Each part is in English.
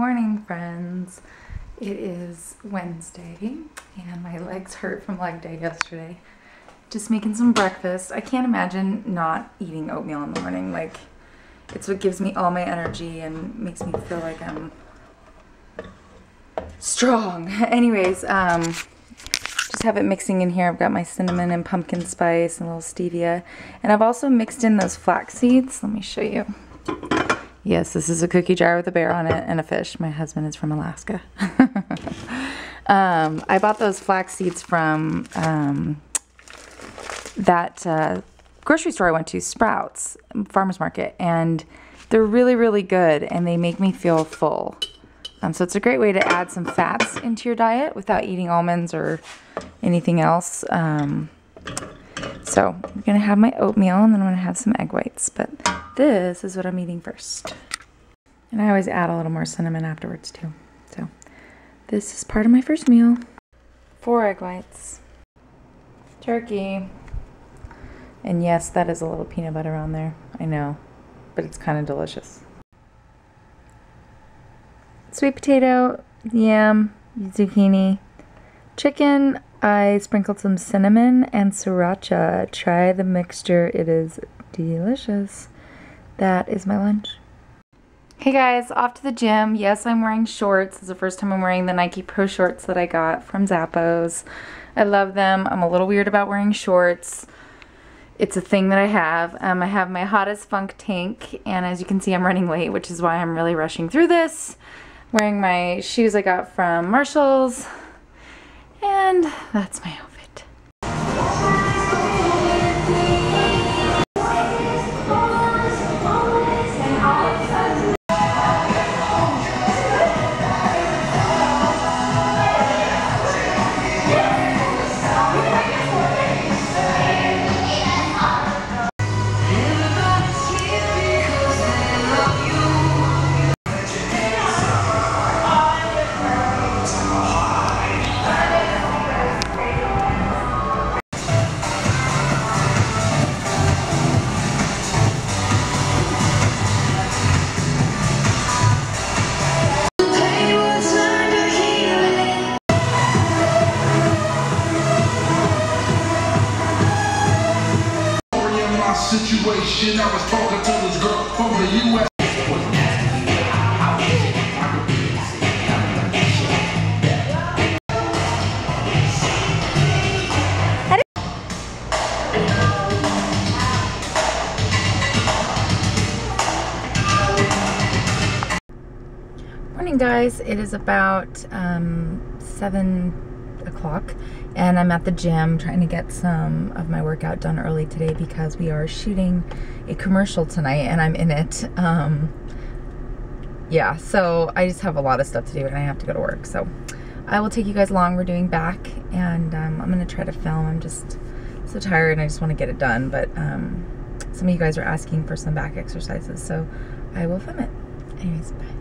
morning, friends. It is Wednesday, and my legs hurt from leg day yesterday. Just making some breakfast. I can't imagine not eating oatmeal in the morning. Like, it's what gives me all my energy and makes me feel like I'm strong. Anyways, um, just have it mixing in here. I've got my cinnamon and pumpkin spice and a little stevia. And I've also mixed in those flax seeds. Let me show you. Yes, this is a cookie jar with a bear on it and a fish. My husband is from Alaska. um, I bought those flax seeds from um, that uh, grocery store I went to, Sprouts, Farmer's Market, and they're really, really good and they make me feel full. Um, so it's a great way to add some fats into your diet without eating almonds or anything else. Um, so I'm to have my oatmeal and then I'm to have some egg whites. But this is what I'm eating first. And I always add a little more cinnamon afterwards too. So this is part of my first meal. Four egg whites. Turkey. And yes, that is a little peanut butter on there. I know. But it's kind of delicious. Sweet potato, yam, zucchini, chicken, I sprinkled some cinnamon and sriracha. Try the mixture. It is delicious. That is my lunch. Hey guys, off to the gym. Yes, I'm wearing shorts. It's the first time I'm wearing the Nike Pro shorts that I got from Zappos. I love them. I'm a little weird about wearing shorts. It's a thing that I have. Um, I have my hottest funk tank, and as you can see, I'm running late, which is why I'm really rushing through this. Wearing my shoes I got from Marshall's. And that's my outfit. Situation. I was talking to this girl from the U.S. Morning guys, it is about um, 7 o'clock and I'm at the gym trying to get some of my workout done early today because we are shooting a commercial tonight and I'm in it. Um, yeah, so I just have a lot of stuff to do and I have to go to work. So I will take you guys along. We're doing back and um, I'm going to try to film. I'm just so tired and I just want to get it done. But um, some of you guys are asking for some back exercises, so I will film it. Anyways, bye.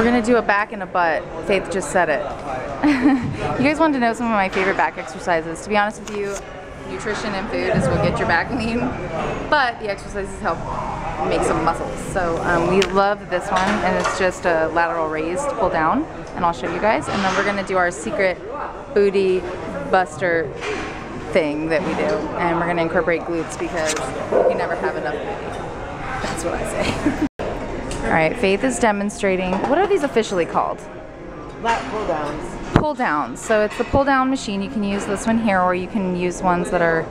We're gonna do a back and a butt. Faith just said it. you guys want to know some of my favorite back exercises. To be honest with you, nutrition and food is what get your back lean, but the exercises help make some muscles. So um, we love this one, and it's just a lateral raise to pull down, and I'll show you guys. And then we're gonna do our secret booty buster thing that we do, and we're gonna incorporate glutes because you never have enough booty. That's what I say. All right, Faith is demonstrating. What are these officially called? Lat pull downs. Pull downs. So it's the pull down machine. You can use this one here or you can use ones that are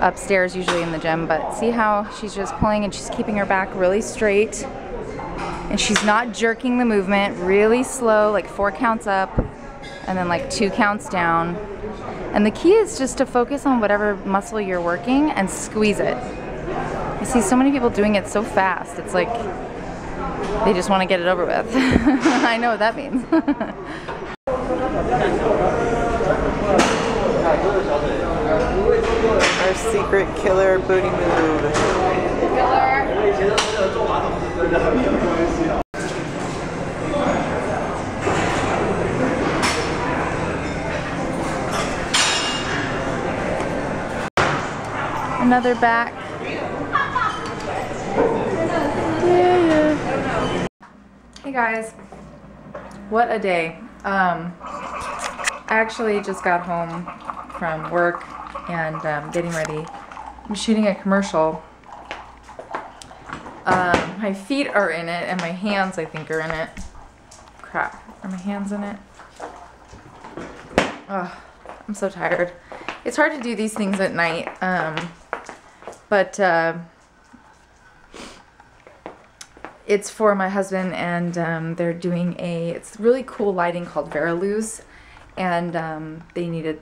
upstairs usually in the gym. But see how she's just pulling and she's keeping her back really straight. And she's not jerking the movement, really slow, like four counts up and then like two counts down. And the key is just to focus on whatever muscle you're working and squeeze it. I see so many people doing it so fast. It's like they just want to get it over with. I know what that means. Our secret killer booty move. Another back. Yeah. Hey guys, what a day. Um, I actually just got home from work and um, getting ready. I'm shooting a commercial. Um, my feet are in it, and my hands, I think, are in it. Crap. Are my hands in it? Ugh, I'm so tired. It's hard to do these things at night. Um, but uh, it's for my husband, and um, they're doing a. It's really cool lighting called Veriluz, and um, they needed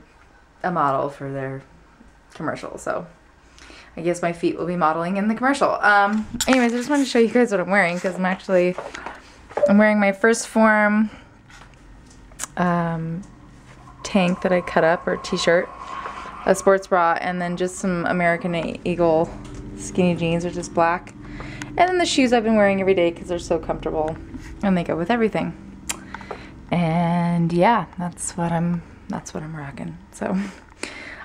a model for their commercial. So I guess my feet will be modeling in the commercial. Um, anyways, I just wanted to show you guys what I'm wearing because I'm actually I'm wearing my 1st Phorm um, tank that I cut up or t-shirt, a sports bra, and then just some American Eagle skinny jeans, which is black. And then the shoes I've been wearing every day because they're so comfortable and they go with everything. And yeah, that's what I'm that's what I'm rocking. So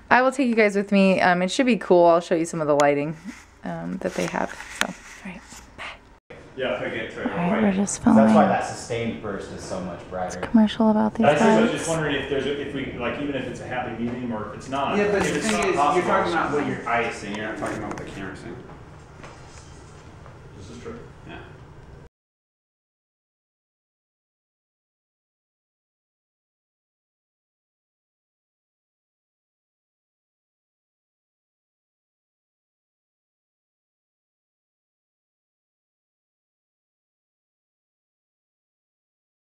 I will take you guys with me. Um, it should be cool. I'll show you some of the lighting um, that they have. So, all right. bye. Yeah, if I get to it. All right, we're just filming. That's why that sustained burst is so much brighter. It's commercial about these I just- I was just wondering if there's, a- if we, like, even if it's a happy medium or if it's not. Yeah, but the thing not is, you're talking about what your eye is seeing. You're not talking about what the camera's seeing. Is true. Yeah.